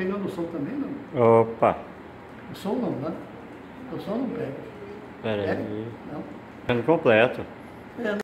pegando no som também, não? Opa! O som não, né? O som não pega. Peraí. Não. É completo. É.